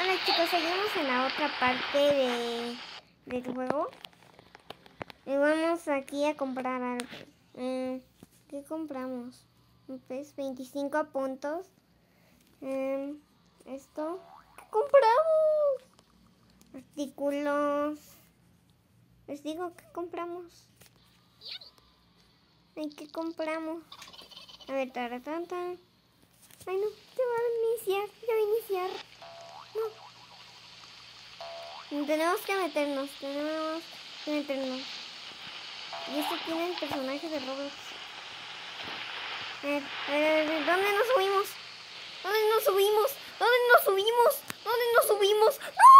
Hola chicos, seguimos en la otra parte de, del juego. Y vamos aquí a comprar algo. Eh, ¿Qué compramos? Pues 25 puntos. Eh, esto. ¿Qué compramos? Artículos. Les digo que compramos. Ay, ¿qué compramos? A ver, taratanta. Ay, no, ya va a iniciar, ya va a iniciar. Tenemos que meternos, tenemos que meternos. Y esto tiene el personaje de Roblox. A ver, ¿dónde nos subimos? ¿Dónde nos subimos? ¿Dónde nos subimos? ¿Dónde nos subimos? ¡No!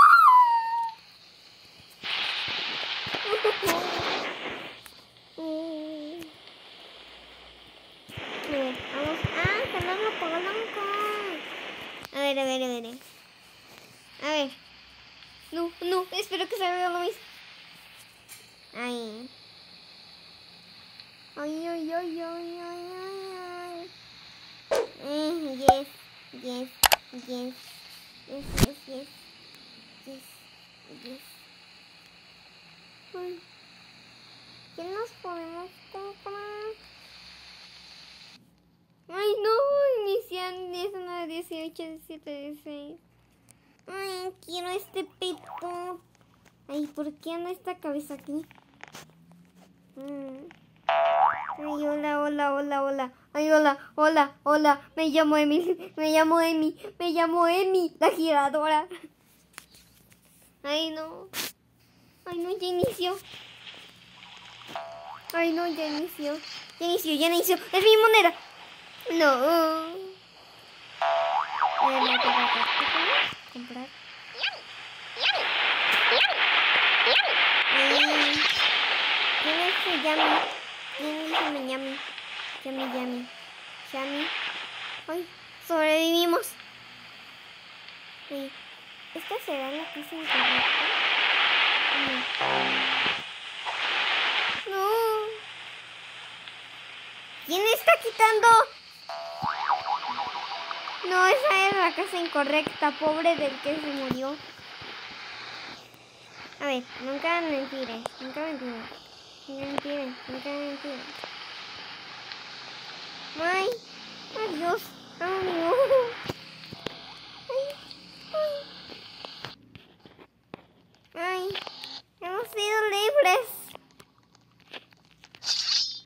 A ver, vamos. Ah, Fernando Polanco. A ver, a ver, a ver. A ver. No, no, espero que salga lo mismo. Ay. Ay, ay, ay, ay, ay, ay. Mm, yes, yes, yes. Yes, yes, yes. Yes, yes. Ay. ¿Qué nos podemos comprar? Ay, no, inician 19, 18, 17, 16. Ay, quiero este peto. Ay, ¿por qué anda esta cabeza aquí? Mm. Ay, hola, hola, hola, hola. Ay, hola, hola, hola. Me llamo Emi, me llamo Emi, me llamo Emi, la giradora. Ay, no. Ay, no, ya inició. Ay, no, ya inició. Ya inició, ya inició. Es mi moneda. No. Eh, comprar, ¿Quién es su Yami? ¿Quién dice mi Yami? Yami, Yami. Yami. Ay, sobrevivimos. Ay, ¿Esta será la pieza incorrecta? No. ¿Quién está quitando? No, esa es la casa incorrecta, pobre del que se murió. A ver, nunca mentires, nunca mentires. Nunca mentires, nunca mentires. Ay, adiós, amigo. Ay, ay. Ay, hemos sido libres.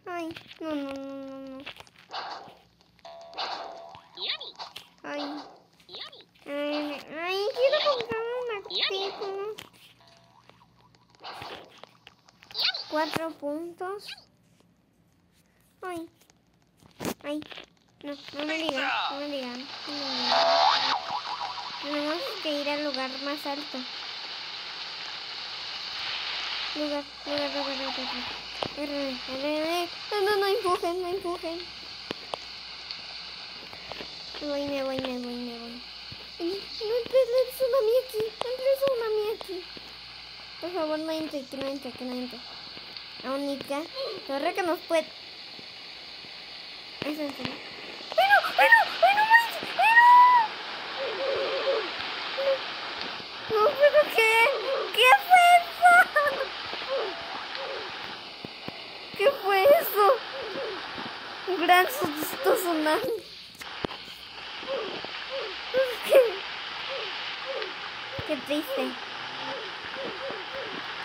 Ay, no, no, no. Ay. Ay, ay, quiero comprar un artículo. Cuatro puntos. Ay. Ay. No, no me digan, no me digan. No me digan. Tenemos que ir al lugar más alto. Lugar, lugar, lugar, lugar. No, no, no empujen, no empujen. Me voy, me voy, me voy, me voy. No entres el tsunami aquí, no entres el tsunami aquí. Por favor, no entre, que no entre, que no entre. La única torre que nos puede... Eso es serio. ¡Pero, pero, pero, pero! No, pero ¿qué? ¿Qué es eso? ¿Qué fue eso? Un gran susto. Qué triste.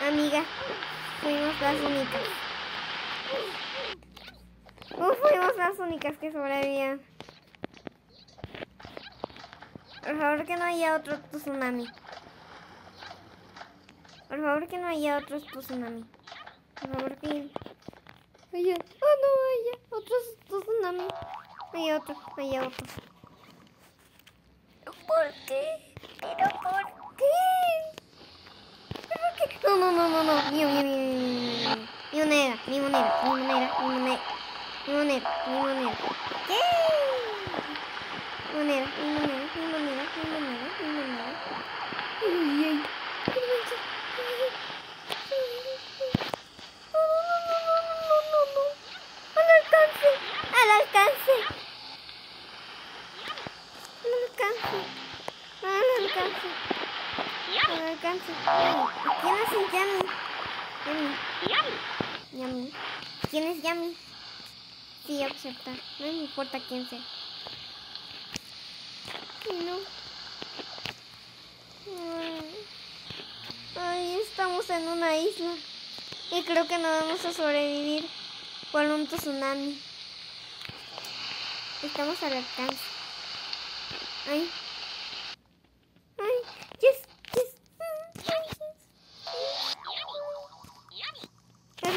Amiga, fuimos las únicas. No fuimos las únicas que sobrevivían. Por favor que no haya otro tsunami. Por favor que no haya otro tsunami. Por favor que haya... Oh no, haya otro tsunami. Hay otro, hay otro. ¿Por qué? ¿Pero por qué? ¿Pero qué? No, no, no, no, no. Mío, mío, mío, mío, mío. Mi moneda, mi moneda, mi moneda, mi moneda. Mi moneda, mi moneda. ¿Qué? Mi moneda, mi moneda, mi moneda, mi moneda, mi moneda. Ay, ay. ¿Qué mancha? Ay, ay. No, ¿Quién es el Yami? Yami. Yami. ¿Quién es Yami? Sí, aceptar. No me importa quién sea. No. Ay, estamos en una isla. Y creo que no vamos a sobrevivir por un tsunami. Estamos al alcance. Ay. Ay,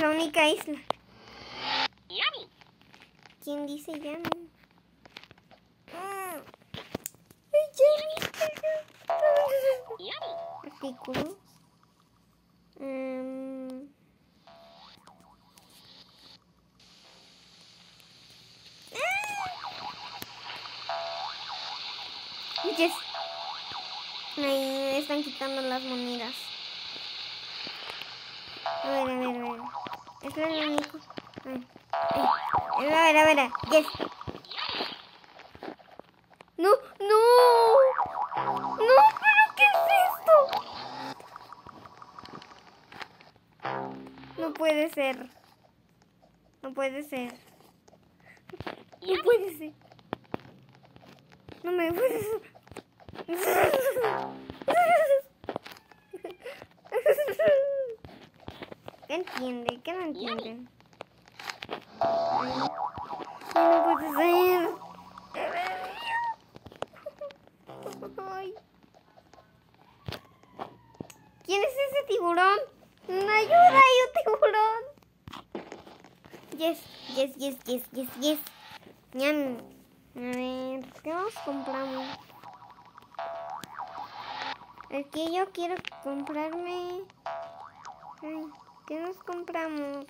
la única isla. ¿Quién dice Yami? Yami. Artículos. Mm. Ah. Yes. Ahí me están quitando las monedas. A ver, a ver, a ver. Esto es lo único. Ay, ay. A ver, a ver, a ver. No, no. No, pero ¿qué es esto? No puede ser. No puede ser. No puede ser. No me puede ser. ¿Qué entiende? ¿Qué no entienden? No puede ser. ¿Quién es ese tiburón? ¡Ayuda! ¡Hay un tiburón! Yes, yes, yes, yes, yes, yes. Ñam. A ver, ¿qué nos compramos? Que yo quiero comprarme. Ay, ¿qué nos compramos?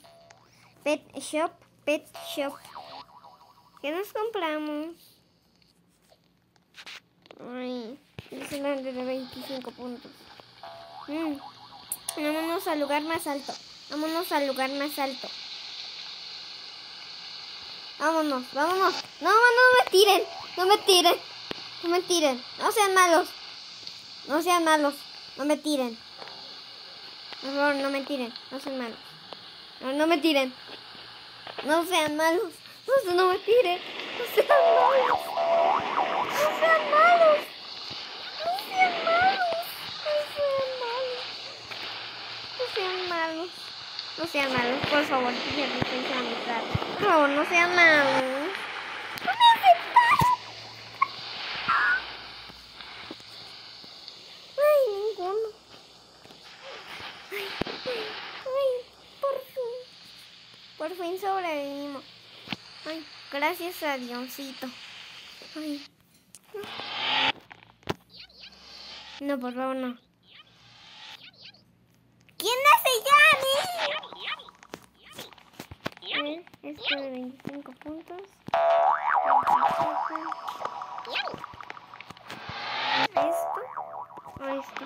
Pet Shop, Pet Shop. ¿Qué nos compramos? Ay, es el de 25 puntos. Mm. Vámonos al lugar más alto. Vámonos al lugar más alto. Vámonos, vámonos. No, no me tiren. No me tiren. No me tiren. No sean malos. No sean malos. No me tiren. Por favor, no me tiren. No sean malos. No, no me tiren. No sean malos. No, me tiren. No sean malos. No sean malos. No sean malos. No sean malos. No sean malos. No sean malos, por favor. Por favor, no sean malos. No me aceptan. Ay, ninguno. Ay, ay, ay, por fin. Por fin sobrevivimos. Ay, gracias a Dioncito. No, por favor, no. ¿Quién hace ya, ver, esto de 25 puntos. 27. Esto. O esto.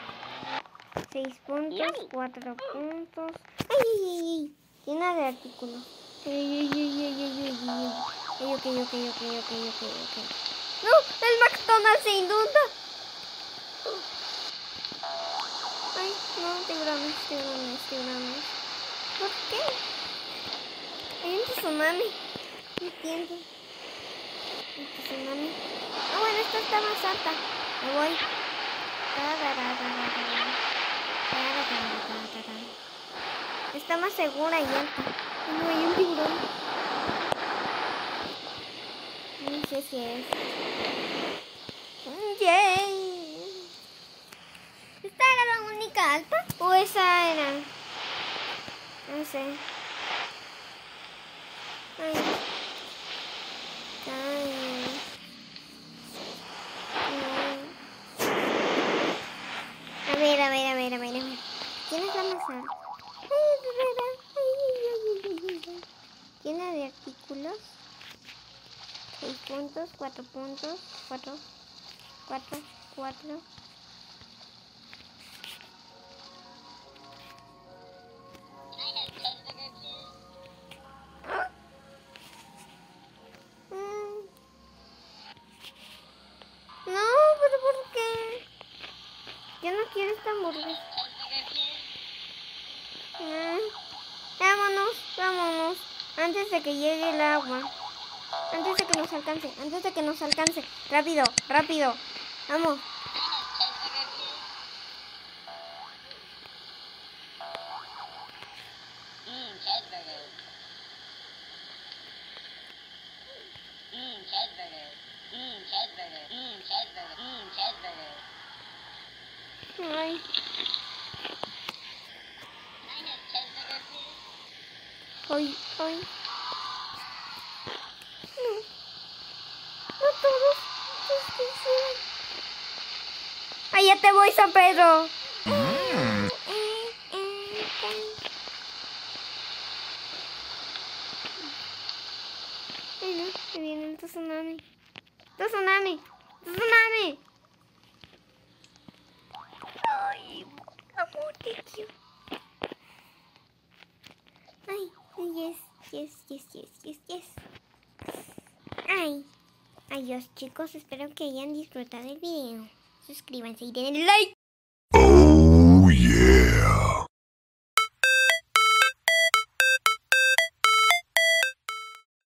6 puntos, 4 puntos. ¡Ay, ay, ay! ay! Llena de artículos. ¡Ay, ay, ay, ay, ay, ay, ay! Ay, ok, ok, ok, ok, ok, ok. ¡No! ¡El McDonald's se inunda! Ay, no, tiburones, tiburones, tiburones. ¿Por qué? Hay un tsunami. No entiendo. Un tsunami. Ah, bueno, esta está más alta. Me voy. Está más segura y alta. No hay un tiburón. No sé si es. ¡Yay! ¿Esta era la única alta? ¿O esa era? No sé. Ay. A ver, a ver, a ver, a ver, a ver. ¿Quién es la más alta? Ay, Herrera. Ay, ay, ay, ay, ay, ay. Llena de artículos. Seis puntos, cuatro puntos, cuatro, cuatro, cuatro. Mm. No, pero ¿por qué? Yo no quiero esta hamburguesa. Ah, vámonos, vámonos. Antes de que llegue el agua. Antes de que nos alcance, antes de que nos alcance. Rápido, rápido. Vamos. Mmm, cheeseburger. Mmm, No todos. Allá te voy, San Pedro. Viene tsunami. Tsunami, tsunami. Ay, amor, te quiero. Ay, yes, yes, yes, yes, yes, yes. Ay, adiós chicos, espero que hayan disfrutado el video. Suscríbanse y denle like.